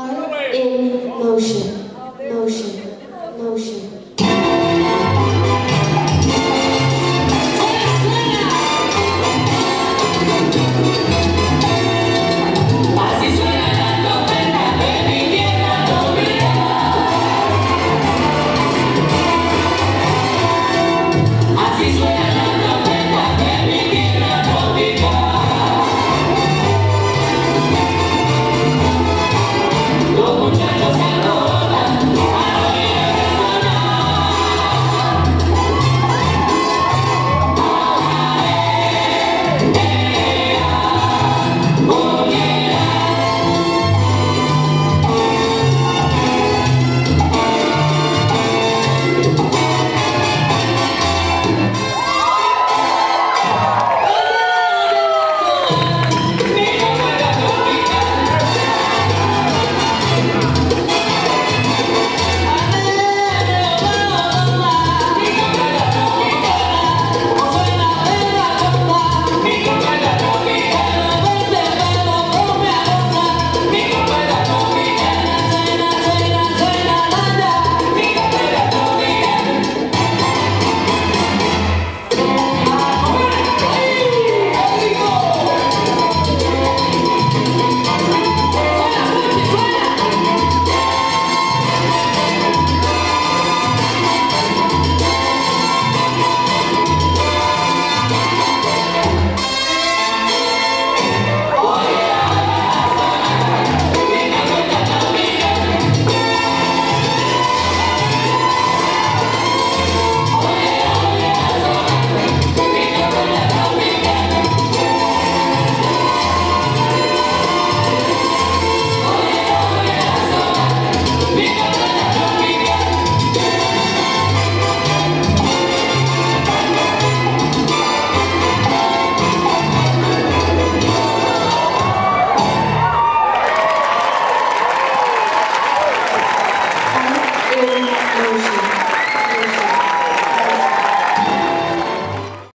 are in motion, motion.